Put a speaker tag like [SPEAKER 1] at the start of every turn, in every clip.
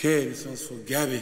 [SPEAKER 1] Que Ele Gabi?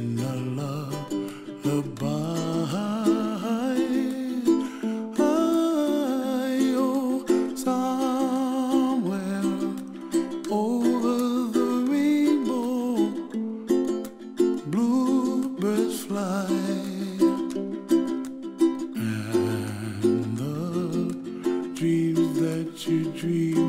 [SPEAKER 1] In a. Oh, somewhere over the rainbow, bluebirds fly, and the dreams that you dream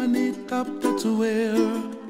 [SPEAKER 1] chimney top. That's where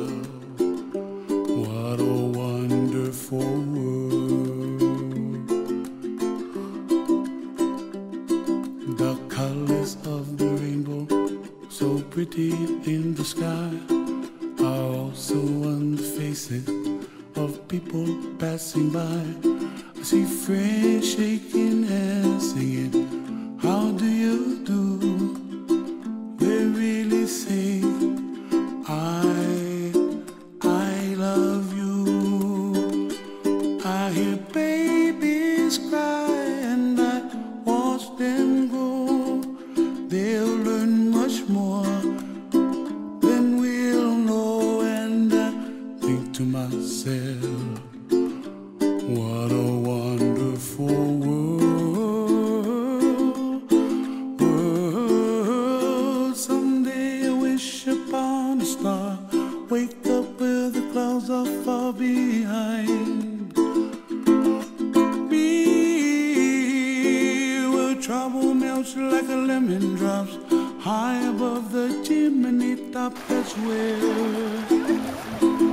[SPEAKER 1] world. The colors of the rainbow, so pretty in the sky, are also on the faces of people passing by. I see friends shaking hands, singing, How do you do? They'll learn much more than we'll know. And I think to myself, what a wonderful world. world. Someday I wish upon a star. Wake trouble melts like a lemon drops high above the chimney top. That's where.